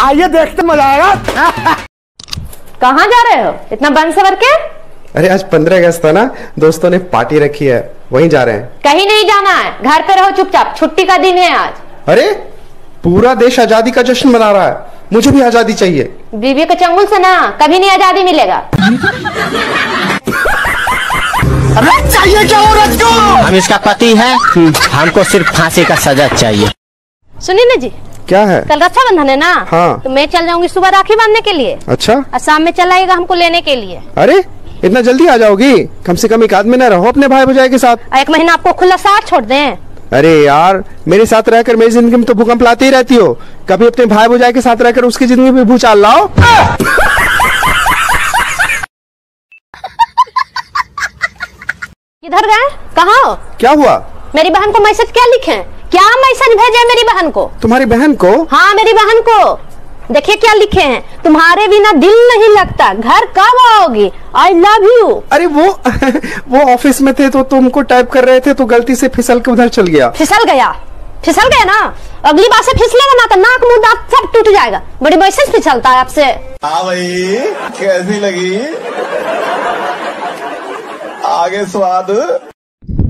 आइए देखते मज़ा आएगा कहाँ जा रहे हो? इतना बंद सवर के? अरे आज पंद्रह अगस्त था ना दोस्तों ने पार्टी रखी है वहीं जा रहे हैं। कहीं नहीं जाना है घर पे रहो चुपचाप छुट्टी का दिन है आज। अरे पूरा देश आज़ादी का जश्न मना रहा है मुझे भी आज़ादी चाहिए। बीबी के चंगुल से ना कभी नहीं आज़ादी मिलेगा। अरे चाहिए क्या औरत को हम इसका पति है हमको सिर्फ़ फांसी का सजा चाहिए। सुनिए ना जी क्या है? कल रक्षाबंधन है ना? हाँ। तो मैं चल जाऊँगी सुबह राखी बांधने के लिए। अच्छा। शाम में चल आएगा हमको लेने के लिए। अरे इतना जल्दी आ जाओगी? कम से कम एक आदमी महीना रहो अपने भाई भुजाई के साथ। एक महीना आपको खुला साथ छोड़ दें। अरे यार मेरे साथ रहकर मेरी ज़िंदगी में तो भूकंप लाती ही रहती हो। कभी अपने भाई भुजाई के साथ रहकर उसकी ज़िंदगी में भूचाल लाओ। किधर गए? कहाँ हो? क्या हुआ? मेरी बहन को मैसेज क्या लिखे क्या मैसेज भेजे मेरी बहन को? तुम्हारी बहन को? हाँ मेरी बहन को। देखिए क्या लिखे हैं। तुम्हारे बिना दिल नहीं लगता घर कब आओगी? आई लव यू अरे वो वो ऑफ़िस में थे तो तुमको टाइप कर रहे थे तो गलती से फिसल के उधर चल गया। फिसल गया। फिसल गया ना? अगली बार से फिसलेगा ना तो नाक मुँह दांत सब टूट जाएगा। बड़ी मैसेज फिसलता है आपसे। हाँ भाई कैसी लगी? आगे स्वाद।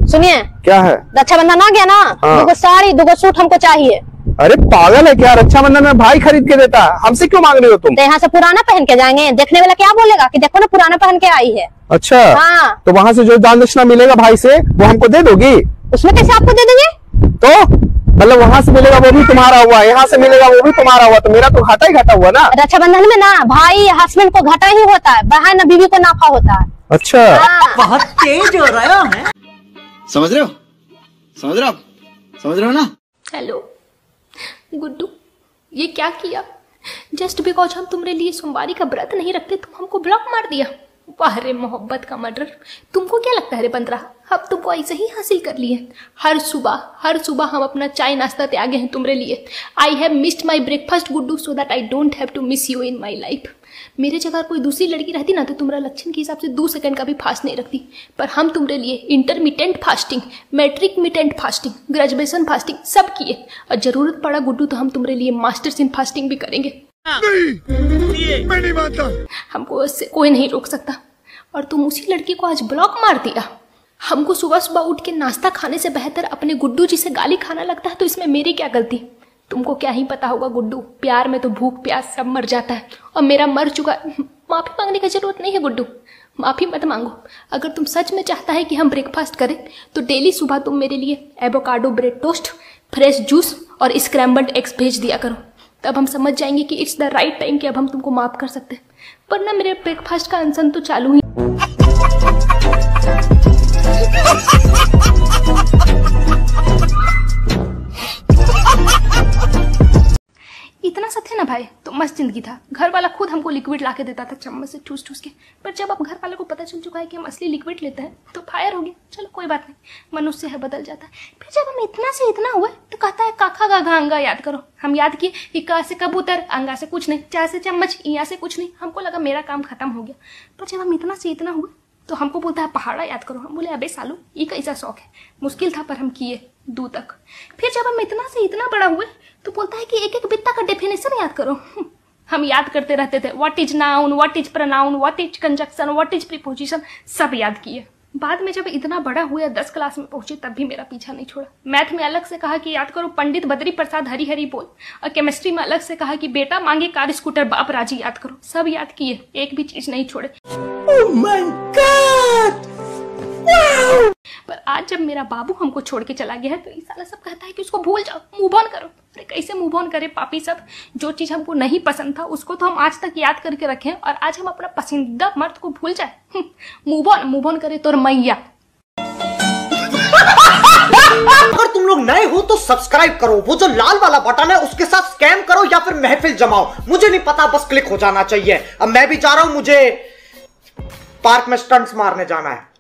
सुनिए। क्या है? रक्षाबंधन आ गया ना? हाँ। दुगो साड़ी दुगो सूट हमको चाहिए। अरे पागल है क्या? रक्षाबंधन में भाई खरीद के देता। है हमसे क्यों मांग रही हो तुम? तो यहाँ से पुराना पहन के जाएँगे। देखने वाला क्या बोलेगा कि देखो ना पुराना पहन के आई है। अच्छा। हाँ। तो वहाँ से जो दान दक्षिणा मिलेगा भाई से वो हमको दे दोगी? उसमें कैसे आपको दे देंगे? तो मतलब वहाँ से मिलेगा वो भी तुम्हारा हुआ। यहाँ से मिलेगा वो भी तुम्हारा हुआ। तो मेरा तो घाटा ही घाटा हुआ ना। रक्षाबंधन में ना भाई हस्बैंड को घाटा ही होता है। बहन बीवी को नाफा होता है। अच्छा। हाँ। बहुत तेज हो रहा है। समझ रहे हो? समझ रहे हो समझ रहे हो ना? हेलो गुड्डू, ये क्या किया? जस्ट बिकॉज़ हम तुम्हारे लिए सोमवारी का व्रत नहीं रखते, तुम हमको ब्लॉक मार दिया। वाह रे मोहब्बत का मर्डर तुमको क्या लगता है रे पंद्रह हम तुमको ऐसे ही हासिल कर लिए। हर सुबह हर सुबह हम अपना चाय नाश्ता त्यागे हैं तुम्हारे लिए। I have missed my breakfast Guddu so that I don't have to miss you in my life मेरे जगह कोई दूसरी लड़की रहती ना तो तुम्हारा लक्षण के हिसाब से दो सेकंड का भी फास्ट नहीं रखती। पर हम तुम्हारे लिए इंटरमीडियंट फास्टिंग मैट्रिक मिटेंट फास्टिंग ग्रेजुएशन फास्टिंग सब किए। और ज़रूरत पड़ा गुड्डू तो हम तुम्हारे लिए मास्टर्स इन फास्टिंग भी करेंगे। मैं नहीं मानता। हमको कोई नहीं रोक सकता। और तुम उसी लड़की को आज ब्लॉक मार दिया। हमको सुबह सुबह उठ के नाश्ता खाने से बेहतर अपने गुड्डू जी से गाली खाना लगता है तो इसमें मेरी क्या गलती? तुमको क्या ही पता होगा गुड्डू, प्यार में तो भूख प्यास सब मर जाता है, और मेरा मर चुका, माफ़ी मांगने की ज़रूरत नहीं है गुड्डू। माफ़ी मत मांगो। अगर तुम सच में चाहता है कि हम ब्रेकफास्ट करें तो डेली सुबह तुम मेरे लिए avocado bread toast fresh juice और स्क्रैम्बल्ड एग्स भेज दिया करो। तब हम समझ जाएँगे कि इट्स द राइट टाइम कि अब हम तुमको माफ़ कर सकते हैं। वरना मेरे ब्रेकफास्ट का अनशन तो चालू ही सा थे ना भाई? तो मस्त ज़िंदगी था। घर वाला खुद हमको लिक्विड ला के देता था चम्मच से ठूस ठूस के। पर जब अब घर वाले को पता चल चुका है कि हम असली लिक्विड लेते हैं तो फायर हो गया। चलो, कोई बात नहीं। मनुष्य है, बदल जाता है। फिर जब हम इतना से इतना हुए तो कहता है काखा गाघा अंगा याद करो। हम याद किए कि का से कबूतर अंगा से कुछ नहीं चाय से चम्मच इया से कुछ नहीं। हमको लगा मेरा काम खत्म हो गया। पर जब हम इतना से इतना हुए तो हमको बोलता है, पहाड़ा याद करो। हम बोले, अबे सालू, ये कैसा शौक है? मुश्किल था, पर हम किए दू तक फिर जब हम इतना से इतना बड़ा हुए तो बोलता है कि एक एक बित्ता का डेफिनेशन याद करो। हम याद करते रहते थे what is noun what is pronoun what is conjunction what is preposition सब याद किए। बाद में जब इतना बड़ा हुआ, दस क्लास में पहुँचे, तब भी मेरा पीछा नहीं छोड़ा। मैथ में अलग से कहा कि याद करो, पंडित बद्री प्रसाद हरी हरी बोल, और केमिस्ट्री में अलग से कहा कि बेटा मांगे कार स्कूटर बाप राज़ी, याद करो। सब याद किए, एक भी चीज़ नहीं छोड़े। पर आज जब मेरा बाबू हमको छोड़ के चला गया है तो ये साला सब कहता है कि उसको भूल जाओ मूव ऑन करो। अरे कैसे मूव ऑन करे पापी सब? जो चीज़ हमको नहीं पसंद था, उसको तो हम आज तक याद करके रखे और आज हम अपना पसंदीदा मर्द को भूल जाए। मूव ऑन मूव ऑन करे तोर मैया अगर तुम लोग नए हो तो सब्सक्राइब करो। वो जो लाल वाला बटन है, उसके साथ स्कैम करो या फिर महफिल जमाओ। मुझे नहीं पता, बस क्लिक हो जाना चाहिए। अब मैं भी जा रहा हूँ, मुझे पार्क में स्टंट्स मारने जाना है।